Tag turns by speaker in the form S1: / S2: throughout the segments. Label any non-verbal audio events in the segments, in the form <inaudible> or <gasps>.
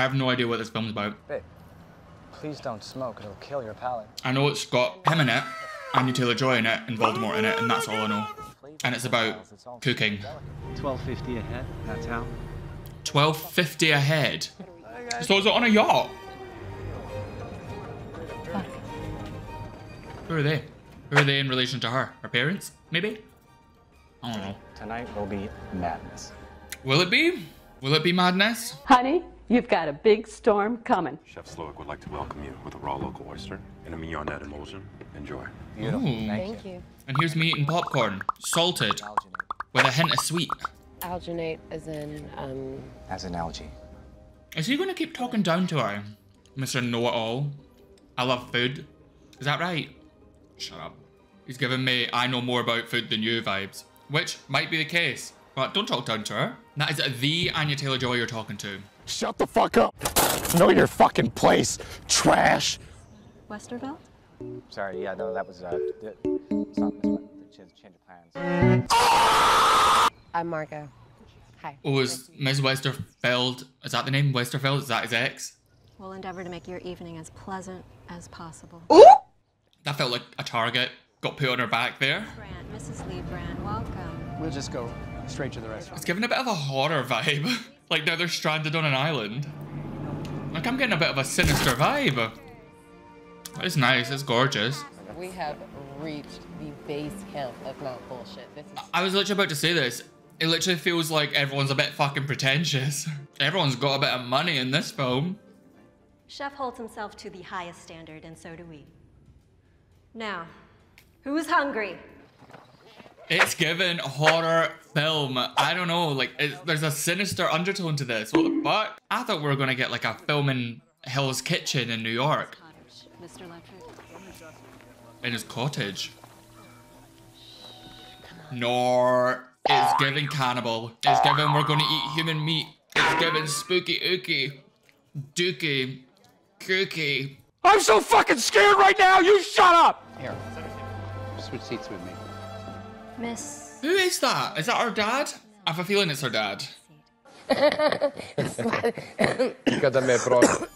S1: I have no idea what this film's about.
S2: Babe, please don't smoke. It'll kill your palate.
S1: I know it's got him in it, Anya Taylor-Joy in it, and Voldemort in it, and that's all I know. And it's about cooking.
S3: 1250 a head, that's how.
S1: 12.50 a head. So is it on a yacht? Who are they? Who are they in relation to her? Her parents? Maybe? I don't know.
S2: Tonight will be madness.
S1: Will it be? Will it be madness?
S4: Honey, you've got a big storm coming.
S5: Chef Slowik would like to welcome you with a raw local oyster and a mignonette emulsion. Enjoy.
S2: Beautiful.
S1: Ooh.
S2: Thank, you.
S1: And here's me eating popcorn, salted, with a hint of sweet.
S6: Alginate as in, um,
S2: As an algae.
S1: Is he gonna keep talking down to her? Mr. Know-It-All. I love food. Is that right? Shut up. He's giving me I know more about food than you vibes. Which might be the case. But don't talk down to her. That is the Anya Taylor-Joy you're talking to.
S7: Shut the fuck up. Know your fucking place, trash.
S8: Westerveld?
S2: Sorry, yeah, no, that was, uh, the, it's not Miss Wet- the change, change of plans.
S6: I'm Margot. Hi.
S1: Oh, is Ms. Westerfeld, is that the name? Westerfeld? Is that his ex?
S8: We'll endeavor to make your evening as pleasant as possible.
S1: That felt like a target. Got put on her back there.
S8: Brand, Mrs. Leibrandt, welcome.
S9: We'll just go straight to the restaurant.
S1: It's giving a bit of a horror vibe. <laughs> like now they're stranded on an island. Like I'm getting a bit of a sinister vibe. It's nice, it's gorgeous.
S6: We have reached the base camp of Mount Bullshit. This is
S1: I was literally about to say this. It literally feels like everyone's a bit fucking pretentious. <laughs> Everyone's got a bit of money in this film.
S8: Chef holds himself to the highest standard, and so do we. Now, who's hungry?
S1: It's given horror film. I don't know, like it, there's a sinister undertone to this. What the fuck? I thought we were gonna get like a film in Hell's Kitchen in New York,
S8: Mr. Electric.
S1: in his cottage. Nor it's given cannibal. It's given we're gonna eat human meat. It's given spooky ooky, dookie, kooky.
S7: I'm so fucking scared right now. You shut up.
S9: Here, switch seats with me.
S8: Miss.
S1: Who is that? Is that our dad? I have a feeling it's our dad.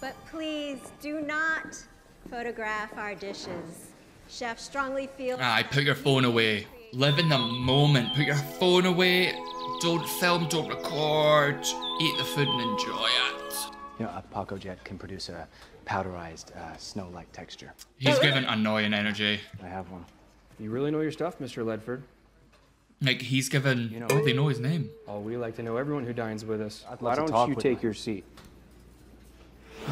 S8: But please do not photograph our dishes. Chef strongly feels.
S1: Aye, put your phone away. Live in the moment. Put your phone away. Don't film, don't record. Eat the food and enjoy it.
S2: You know, a Pacojet can produce a powderized, uh, snow-like texture.
S1: He's given annoying energy.
S2: I have one.
S10: You really know your stuff, Mr. Ledford.
S1: Like, he's given.
S9: You know-
S1: oh, they know his name.
S10: Oh, we like to know everyone who dines with us.
S2: I'd
S10: Why
S2: love to
S10: don't
S2: talk
S10: you
S2: with
S10: take
S2: my-
S10: your seat?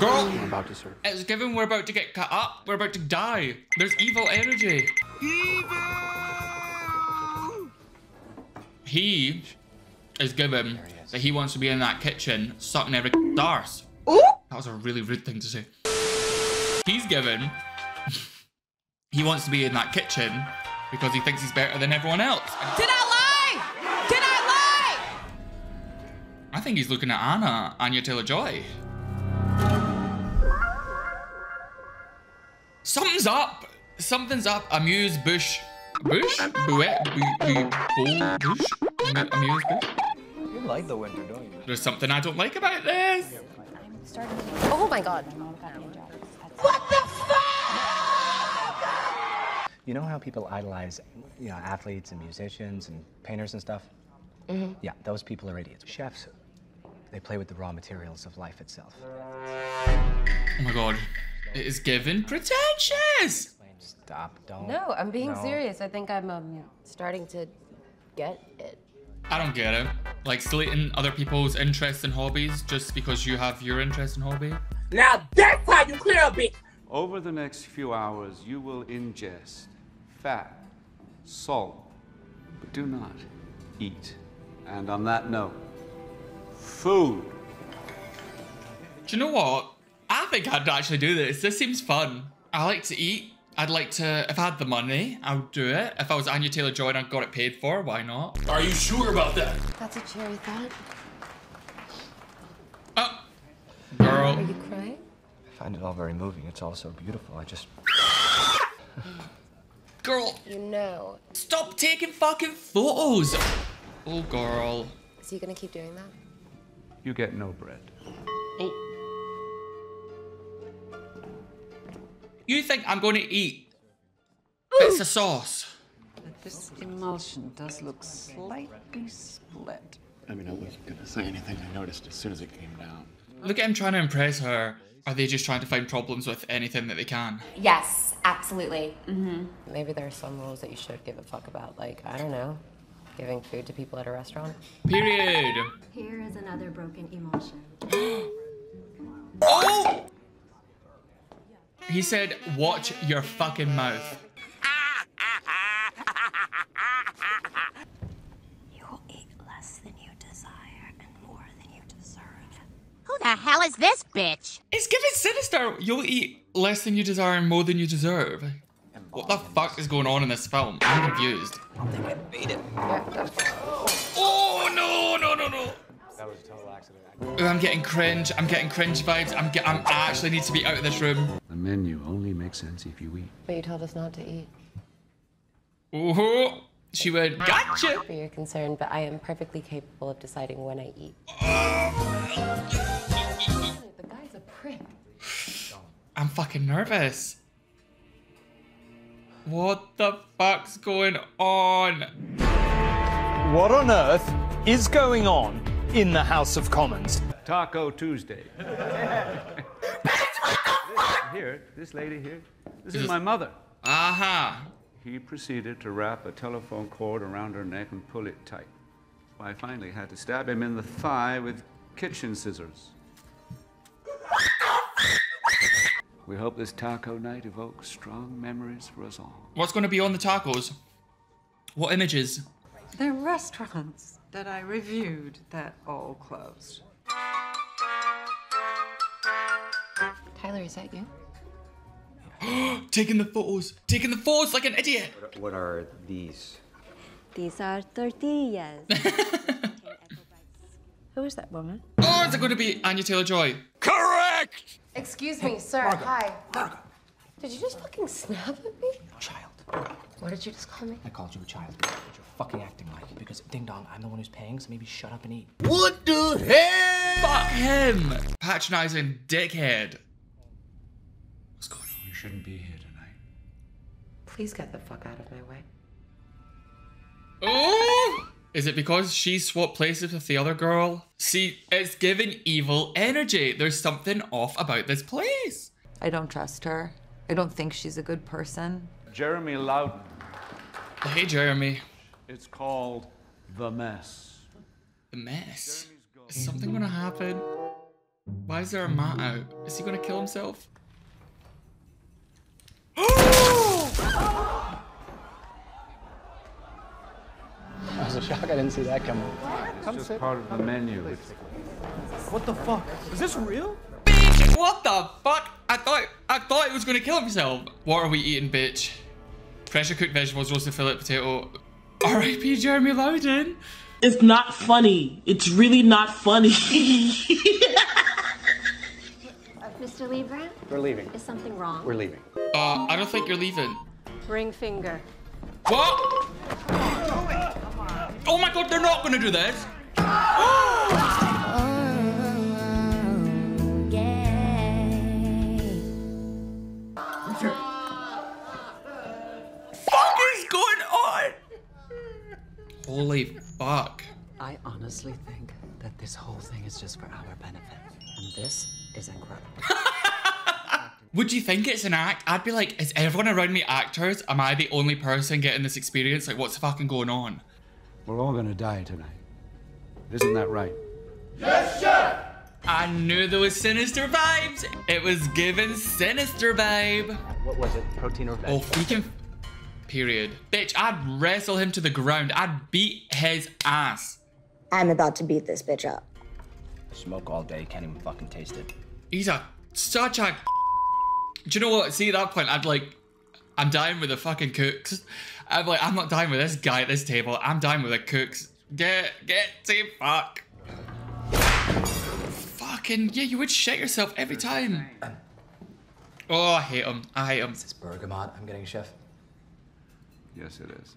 S1: Girl!
S9: I'm about to serve.
S1: It's given we're about to get cut up. We're about to die. There's evil energy. Evil. He is given
S2: he is.
S1: that he wants to be in that kitchen sucking every arse. That was a really rude thing to say. He's given <laughs> he wants to be in that kitchen because he thinks he's better than everyone else.
S6: Did
S1: think he's looking at Anna, Anya Taylor-Joy. Something's up. Something's up. Amuse Bush. Bush? Bouet? Bu- bu- Bull Bush? Amu- Amuse Bush?
S2: You like the winter, don't you?
S1: There's something I don't like about this.
S6: Oh my god.
S2: You know how people idolize, you know, athletes and musicians and painters and stuff? Mm-hmm. Yeah, those people are idiots. Chefs, they play with the raw materials of life itself.
S1: Oh my god. It is given pretentious.
S2: Stop, don't.
S6: No, I'm being
S2: No.
S6: serious. I think I'm um, starting to get it.
S1: I don't get it. Like slating other people's interests and hobbies just because you have your interest and hobby.
S11: Now that's how you clear a bitch.
S3: Over the next few hours, you will ingest fat, salt, but do not eat. And on that note, food.
S1: Do you know what? I think I'd actually do this. This seems fun. I like to eat. I'd like to, if I had the money, I would do it. If I was Anya Taylor-Joy and I got it paid for, why not?
S5: Are you sure about that?
S6: That's a cherry thought.
S1: Oh, girl.
S6: Are you crying?
S9: I find it all very moving. It's all so beautiful. I just. <laughs>
S1: Girl,
S6: You know.
S1: stop taking fucking photos. Oh, girl.
S6: Is he gonna keep doing that?
S3: you get no bread. Oh.
S1: You think I'm going to eat bits of sauce?
S12: This emulsion does look slightly split.
S7: I mean, I wasn't going to say anything. I noticed as soon as it came down.
S1: Look at him trying to impress her. Are they just trying to find problems with anything that they can?
S13: Yes, absolutely. Mm -hmm. Maybe there are some rules that you should give a fuck about. Like, I don't know giving food to people at a restaurant.
S1: Period.
S8: Here is another broken emulsion. <gasps>
S1: Oh! He said, watch your fucking mouth. <laughs>
S8: You will eat less than you desire and more than you deserve.
S11: Who the hell is this bitch?
S1: It's giving sinister. You'll eat less than you desire and more than you deserve. What the fuck is going on in this film? I'm confused.
S2: I think I made it.
S1: Oh no no no no!
S2: That was a total accident.
S1: Ooh, I'm getting cringe. I'm getting cringe vibes. I'm get. I'm I actually need to be out of this room.
S3: The menu only makes sense if you eat.
S13: But you told us not to eat.
S1: Ooh, she went. Gotcha.
S13: For your concern, but I am perfectly capable of deciding when I eat. Oh. the guy's a prick.
S1: I'm fucking nervous. What the fuck's going on?
S14: What on earth is going on in the House of Commons?
S3: Taco Tuesday. here, this lady here, this is
S1: Is-
S3: my mother.
S1: Aha.
S3: He proceeded to wrap a telephone cord around her neck and pull it tight. I finally had to stab him in the thigh with kitchen scissors. We hope this taco night evokes strong memories for us all.
S1: What's going to be on the tacos? What images?
S12: They're restaurants that I reviewed that all closed.
S13: Tyler, is that you? <gasps>
S1: taking the photos. Taking the photos like an idiot.
S9: What are these?
S8: These are tortillas. <laughs>
S13: Who is that woman?
S1: Oh, is it going to be Anya Taylor Joy?
S7: Correct!
S13: Excuse me, sir. Hi. Did you just fucking snap at me?
S2: Child.
S13: What did you just call me?
S2: I called you a child. But you're fucking acting like it because ding dong, I'm the one who's paying, so maybe shut up and eat.
S7: What the hell?
S1: Fuck him. Patronizing dickhead. What's going on?
S3: You shouldn't be here tonight.
S13: Please get the fuck out of my way.
S1: Oh! Is it because she swapped places with the other girl? See, it's giving evil energy. There's something off about this place.
S12: I don't trust her. I don't think she's a good person.
S3: Jeremy Loudon.
S1: Hey, Jeremy.
S3: It's called The Mess.
S1: The mess. Is something gonna happen? Why is there a mat out? Is he gonna kill himself?
S2: Shock I didn't see that coming.
S3: It's just part of the menu.
S14: What the fuck? Is this real?
S1: Bitch! What the fuck? I thought I thought he was gonna kill himself. What are we eating, bitch? Pressure cooked vegetables, roasted fillet potato. R.I.P. Jeremy Loudon.
S11: It's not funny. It's really not funny. <laughs>
S8: Mr. Leibrandt,
S2: We're leaving.
S8: is something wrong?
S2: We're leaving.
S1: Uh, I don't think you're leaving.
S8: Ring finger.
S1: What? Oh my god, they're not gonna do this. fuck is going on? Holy fuck.
S12: I honestly think that this whole thing is just for our benefit. And this is incredible. <laughs>
S1: Would you think it's an act? I'd be like, is everyone around me actors? Am I the only person getting this experience? Like, what's fucking going on?
S3: We're all gonna die tonight. Isn't that right? Yes, Chef!
S1: I knew there was sinister vibes. It was given sinister vibe.
S2: What was it? Protein or veg?
S1: Oh, he can. Period. Bitch, I'd wrestle him to the ground. I'd beat his ass.
S15: I'm about to beat this bitch up.
S2: Smoke all day, can't even fucking taste it.
S1: He's a such a. Do you know what? See, at that point, I'd like. I'm dying with the fucking cooks. I'm like, I'm not dying with this guy at this table. I'm dying with the cooks. Get, get to fuck. Fucking, yeah, you would shit yourself every time. Oh, I hate him. I hate him.
S2: Is this bergamot I'm getting, chef?
S3: Yes, it is.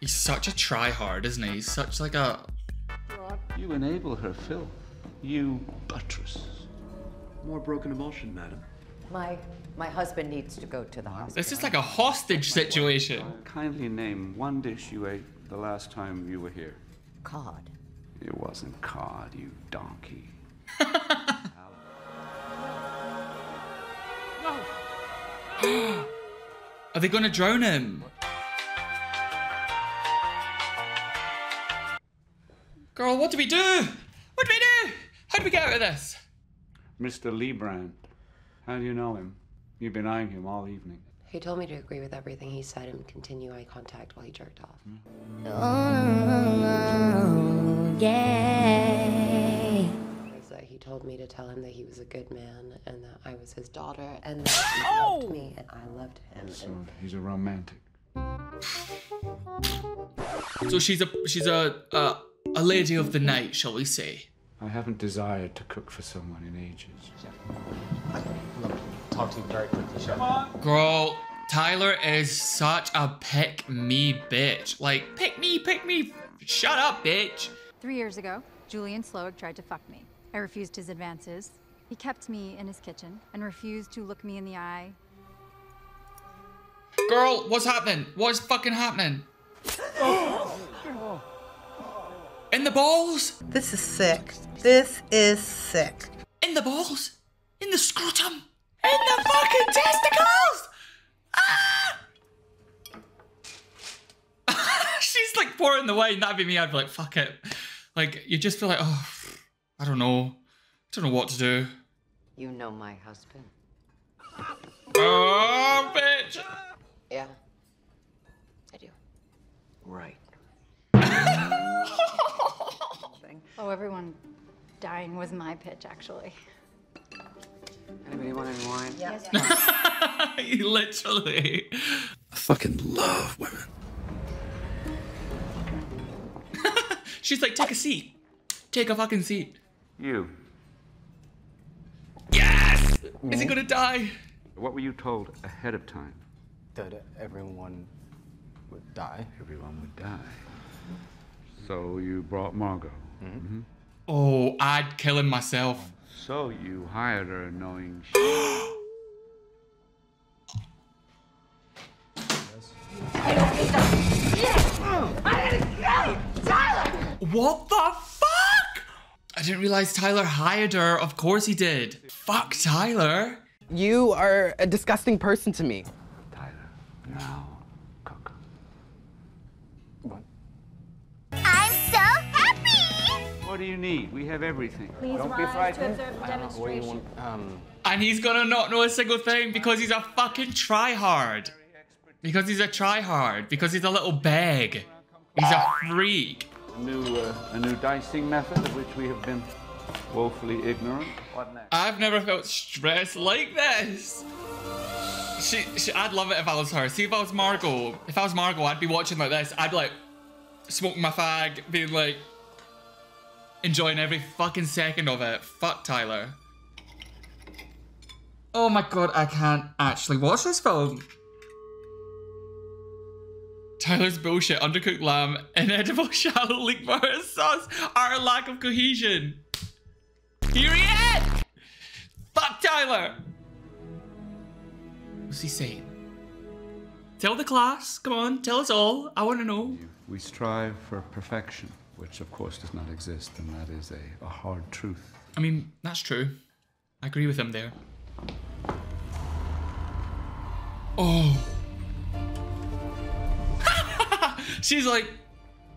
S1: He's such a tryhard, isn't he? He's such like a.
S3: You enable her Phil. You buttress.
S9: More broken emulsion, madam.
S13: My my husband needs to go to the hospital.
S1: This is like a hostage situation.
S3: Uh, kindly name one dish you ate the last time you were here.
S13: Cod.
S3: It wasn't cod, you donkey. <laughs>
S1: Are they gonna drown him? Girl, what do we do? What do we do? How do we get out of this?
S3: Mr. Leibrandt. How do you know him? You've been eyeing him all evening.
S13: He told me to agree with everything he said and continue eye contact while he jerked off.
S15: Oh, yeah.
S13: Was that he told me to tell him that he was a good man and that I was his daughter and that he oh! loved me and I loved him.
S3: So
S13: And uh,
S3: he's a romantic.
S1: So she's a she's a a, a lady of the night, shall we say?
S3: I haven't desired to cook for someone in ages.
S2: Talk to you very quickly, Chef.
S1: Girl, Tyler is such a pick me bitch. Like, pick me, pick me. Shut up, bitch.
S16: Three years ago, Julian Slowik tried to fuck me. I refused his advances. He kept me in his kitchen and refused to look me in the eye.
S1: Girl, what's happening? What's fucking happening? <gasps> <gasps> Oh. In the balls?
S17: This is sick. This is sick.
S1: In the balls? In the scrotum? In the fucking testicles? Ah! <laughs> She's like pouring the wine. That'd be me. I'd be like, fuck it. Like, you just feel like, oh, I don't know. I don't know what to do.
S13: you know my husband.
S1: Oh,
S16: Oh, everyone dying was my pitch, actually.
S9: Anybody want any wine?
S13: Yes. <laughs>
S1: Literally.
S5: I fucking love women. <laughs>
S1: She's like, take a seat. Take a fucking seat.
S3: You.
S1: Yes! Mm-hmm. Is he gonna die?
S3: What were you told ahead of time?
S2: That everyone would die.
S3: Everyone would die. So you brought Margot. Mhm.
S1: Oh, I'd kill him myself.
S3: So you hired her knowing <gasps> she.
S1: What the fuck? I didn't realize Tyler hired her. Of course he did. Fuck Tyler.
S18: You are a disgusting person to me.
S3: Now.
S11: I'm happy!
S3: What do you need? We have everything.
S8: Please
S3: Don't be
S8: rise to
S3: frightened.
S8: observe the demonstration.
S2: Um,
S1: And he's gonna not know a single thing because he's a fucking tryhard. Because he's a tryhard. Because he's a little bag. He's a freak.
S3: A new, uh, a new dicing method of which we have been woefully ignorant. What next?
S1: I've never felt stressed like this. She, she, I'd love it if I was her. See if I was Margot. If I was Margot, I'd be watching like this. I'd be like smoking my fag, being like enjoying every fucking second of it. Fuck Tyler. Oh my god, I can't actually watch this film. Tyler's bullshit, undercooked lamb, <laughs> inedible shallow leek butter sauce, our lack of cohesion. Here Period! Fuck Tyler! What's he saying? Tell the class, come on, tell us all. I want to know.
S3: We strive for perfection, which of course does not exist, and that is a, a hard truth.
S1: I mean, that's true. I agree with him there. Oh. <laughs> She's like,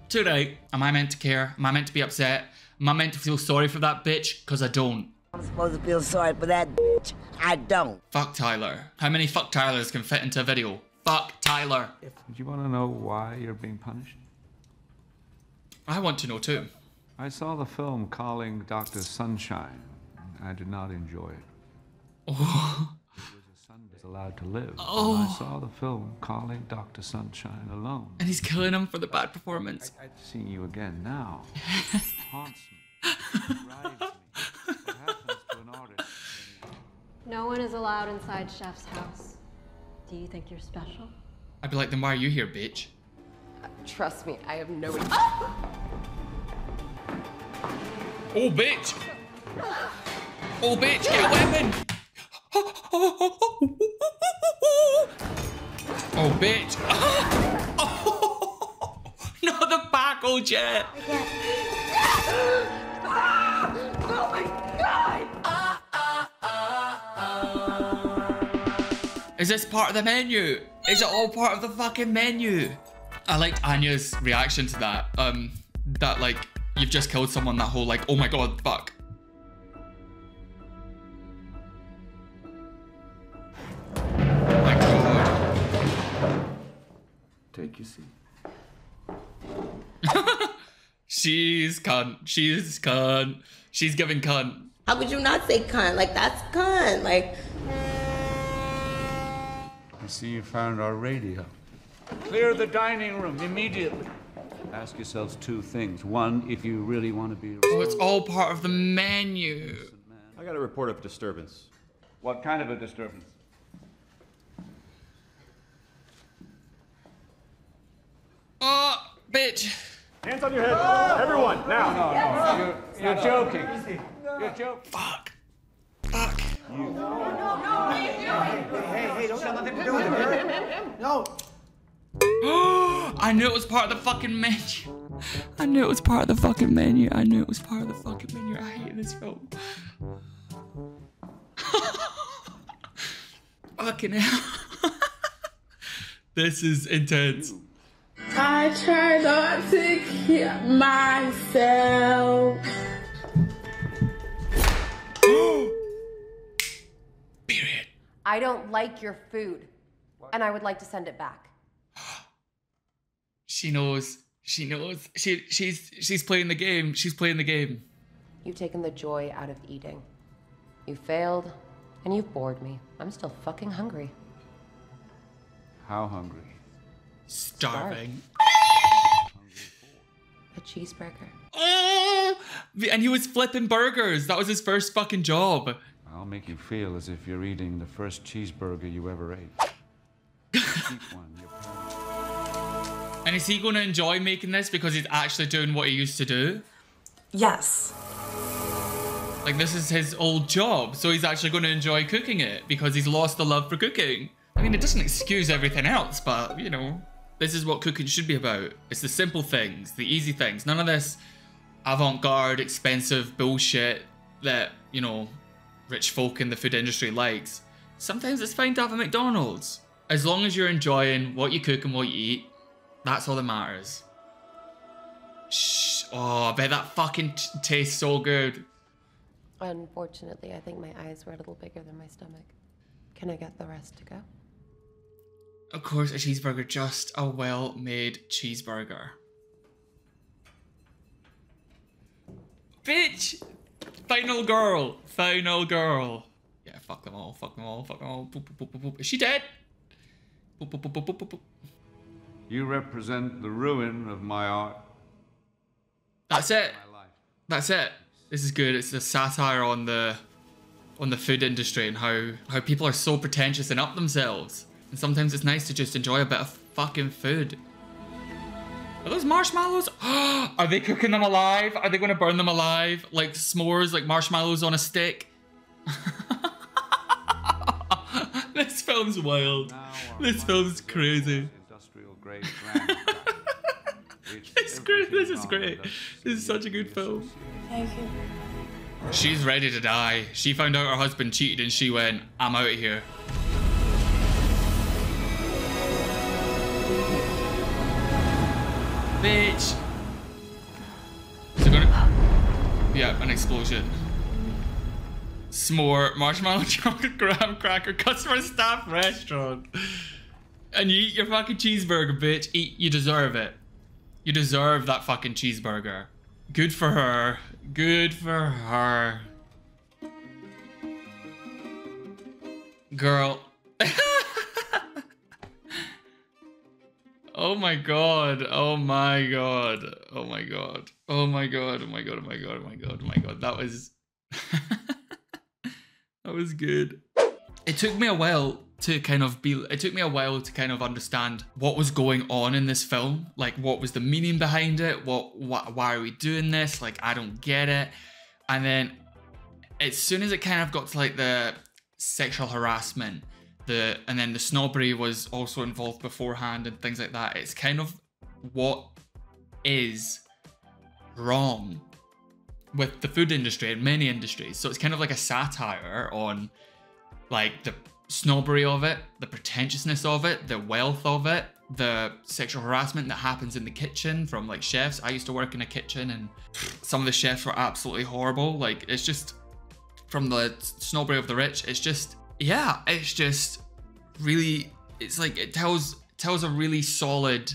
S1: tonight, am I meant to care? Am I meant to be upset? Am I meant to feel sorry for that bitch? Because I don't.
S19: I'm supposed to feel sorry for that bitch. I don't.
S1: Fuck Tyler. How many fuck Tylers can fit into a video? Fuck Tyler.
S3: Do you want to know why you're being punished?
S1: I want to know too.
S3: I saw the film Calling Dr. Sunshine. I did not enjoy it.
S1: Oh.
S3: Is allowed to live.
S1: Oh.
S3: I saw the film Calling Dr. Sunshine alone.
S1: And he's killing him for the bad performance.
S3: Seeing you again now <laughs> haunts me, drives me. What happens to an artist?
S8: No one is allowed inside Chef's house. Do you think you're special?
S1: I'd be like, then why are you here, bitch?
S13: Trust me, I have no.
S1: Oh, bitch! Oh, bitch, get a weapon! Oh, bitch. Oh, <laughs> Not the Pacojet.
S11: Oh!
S1: Is this part of the menu? Is it all part of the fucking menu? I liked Anya's reaction to that. Um, that like, you've just killed someone, that whole like, oh my god, fuck. My god.
S3: Take your seat. <laughs>
S1: She's cunt. She's cunt. She's giving cunt.
S20: How could you not say cunt? Like, that's cunt. Like,
S3: I see you found our radio. Clear the dining room immediately. Ask yourselves two things. One, if you really want to be.
S1: Oh, it's all part of the menu.
S5: I got a report of disturbance.
S3: What kind of a disturbance?
S1: Oh, bitch.
S7: Hands on your head. Everyone, now.
S3: No, no, you're, you're joking. You're joking.
S1: Fuck. Fuck. You. No, no, no, what are you doing?
S2: Hey, hey, don't got nothing to do with it. No. <gasps>
S1: I knew it was part of the fucking menu. I knew it was part of the fucking menu. I knew it was part of the fucking menu. I hate this film. <laughs> fucking hell. this is intense.
S11: I try not to kill myself. <gasps> Period.
S13: I don't like your food, and I would like to send it back.
S1: She knows. She knows. She she's she's playing the game. She's playing the game.
S13: You've taken the joy out of eating. You failed, and you've bored me. I'm still fucking hungry.
S3: How hungry?
S1: Starving.
S13: A cheeseburger.
S1: Oh! And he was flipping burgers. That was his first fucking job.
S3: I'll make you feel as if you're eating the first cheeseburger you ever ate. <laughs> Keep one.
S1: And is he going to enjoy making this because he's actually doing what he used to do?
S21: Yes.
S1: Like this is his old job, so he's actually going to enjoy cooking it because he's lost the love for cooking. I mean, it doesn't excuse everything else, but you know, this is what cooking should be about. It's the simple things, the easy things. None of this avant-garde, expensive bullshit that, you know, rich folk in the food industry likes. Sometimes it's fine to have a McDonald's. As long as you're enjoying what you cook and what you eat, that's all that matters. Shh. Oh, I bet that fucking t- tastes so good.
S13: Unfortunately, I think my eyes were a little bigger than my stomach. Can I get the rest to go?
S1: Of course, a cheeseburger, just a well-made cheeseburger. Bitch! Final girl! Final girl! Yeah, fuck them all, fuck them all, fuck them all. Boop, boop, boop, boop, boop. Is she dead?
S3: You represent the ruin of my art.
S1: That's it. That's it. This is good. It's a satire on the on the food industry and how how people are so pretentious and up themselves. And sometimes it's nice to just enjoy a bit of fucking food. Are those marshmallows? <gasps> Are they cooking them alive? Are they going to burn them alive like s'mores, like marshmallows on a stick? <laughs> this film's wild. This film's crazy.
S3: Industrial grade graham cracker, which
S1: It's great. This is great. This is such a good film.
S21: Thank you.
S1: She's ready to die. She found out her husband cheated and she went, I'm out of here. Bitch. Is it gonna... Yeah, an explosion. S'more, marshmallow <laughs> chocolate graham cracker, customer staff restaurant. And you eat your fucking cheeseburger, bitch. Eat, you deserve it. You deserve that fucking cheeseburger. Good for her. Good for her. Girl. <laughs> oh my god. Oh my god. Oh my god. Oh my god. Oh my god. Oh my god. Oh my god. Oh my god. That was <laughs> That was good. It took me a while to kind of be it took me a while to kind of understand what was going on in this film like what was the meaning behind it what, why are we doing this like i don't get it and then as soon as it kind of got to like the sexual harassment. The and then the snobbery was also involved beforehand and things like that. It's kind of what is wrong with the food industry and many industries. So it's kind of like a satire on like the snobbery of it, the pretentiousness of it, the wealth of it, the sexual harassment that happens in the kitchen from like chefs. I used to work in a kitchen and some of the chefs were absolutely horrible. Like it's just from the snobbery of the rich, it's just yeah, it's just really it's like it tells tells a really solid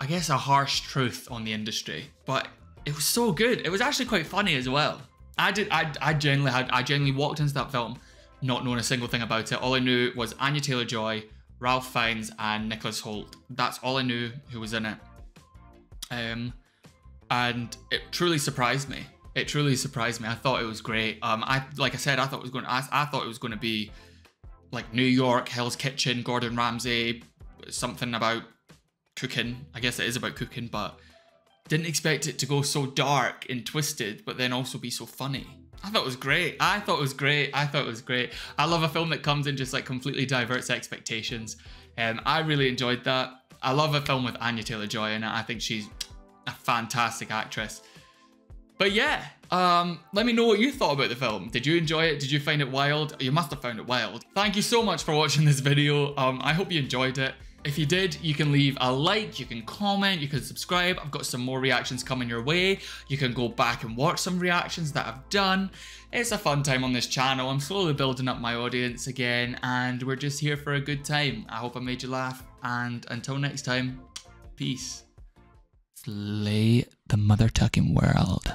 S1: I guess a harsh truth on the industry. But it was so good. It was actually quite funny as well. I did I I genuinely had I genuinely walked into that film not knowing a single thing about it. All I knew was Anya Taylor Joy, Ralph Fiennes, and Nicholas Hoult. That's all I knew who was in it. Um, and it truly surprised me. It truly surprised me. I thought it was great. Um, I like I said, I thought it was going. I, I thought it was going to be like New York, Hell's Kitchen, Gordon Ramsay, something about cooking. I guess it is about cooking, but didn't expect it to go so dark and twisted, but then also be so funny. I thought it was great. I thought it was great. I thought it was great. I love a film that comes and just like completely diverts expectations. Um, I really enjoyed that. I love a film with Anya Taylor Joy in it. I think she's a fantastic actress. But yeah, um, let me know what you thought about the film. Did you enjoy it? Did you find it wild? You must have found it wild. Thank you so much for watching this video. Um, I hope you enjoyed it. If you did, you can leave a like, you can comment, you can subscribe. I've got some more reactions coming your way. You can go back and watch some reactions that I've done. It's a fun time on this channel. I'm slowly building up my audience again and we're just here for a good time. I hope I made you laugh and until next time, peace. Slay the mother tucking world.